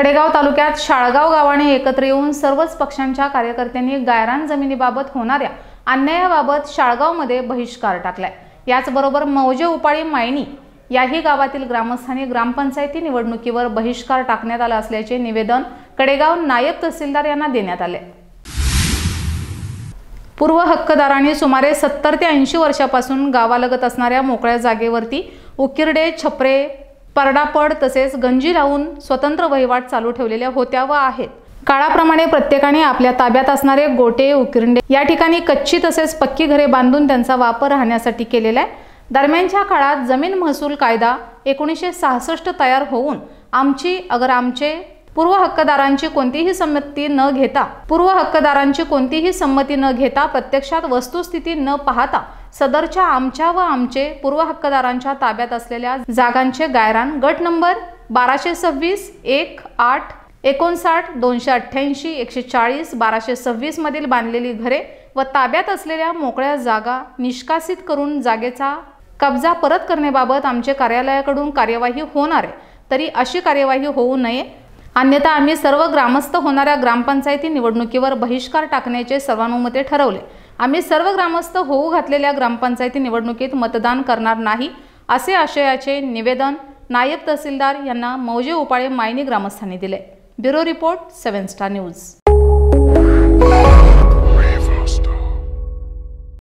कडेगाव तालुक्यात शाळगाव गावाने एकत्र येऊन सर्वच पक्षांच्या कार्यकर्त्यांनी गायरान जमिनीबाबत होणाऱ्या अन्यायाबाबत शाळगावमध्ये बहिष्कार टाकलाय. याचबरोबर मौजे उपाळी मायणी याही गावातील ग्रामस्थांनी ग्रामपंचायती निवडणुकीवर बहिष्कार टाकण्यात आला असल्याचे निवेदन कडेगाव नायब तहसीलदार यांना देण्यात आले. पूर्व हक्कदारांनी सुमारे सत्तर ते ऐंशी वर्षापासून गावालगत असणाऱ्या मोकळ्या जागेवरती उकिरडे छपरे परडापड तसेच गंजी लावून स्वतंत्र वहिवाट चालू ठेवलेल्या होत्या व आहेत. काळाप्रमाणे प्रत्येकाने आपल्या ताब्यात असणारे गोटे उकिरंडे या ठिकाणी कच्ची तसेच पक्की घरे बांधून त्यांचा वापर राहण्यासाठी केलेला आहे. दरम्यानच्या काळात जमीन महसूल कायदा एकोणीसशे सहासष्ट तयार होऊन आमची अगर आमचे पूर्व हक्कदारांची कोणतीही संमती न घेता पूर्व हक्कदारांची कोणतीही संमती न घेता प्रत्यक्षात वस्तुस्थिती न पाहता सदरच्या आमच्या व आमचे पूर्व हक्कदारांच्या ताब्यात असलेल्या जागांचे गायरान गट नंबर बाराशे सव्वीस एक आठ एकोणसाठ दोनशे अठ्ठ्याऐंशी एकशे चाळीस बाराशे सव्वीस मधील बांधलेली घरे व ताब्यात असलेल्या मोकळ्या जागा निष्कासित करून जागेचा कब्जा परत करण्याबाबत आमचे कार्यालयाकडून कार्यवाही होणार आहे. तरी अशी कार्यवाही होऊ नये अन्यथा आम्ही सर्व ग्रामस्थ होणाऱ्या ग्रामपंचायती निवडणुकीवर बहिष्कार टाकण्याचे सर्वानुमते ठरवले. आम्ही सर्व ग्रामस्थ होऊ घातलेल्या ग्रामपंचायती निवडणुकीत मतदान करणार नाही असे आशयाचे निवेदन नायब तहसीलदार यांना मौजे उपाळे मायनी ग्रामस्थांनी दिले. Bureau report seven star news.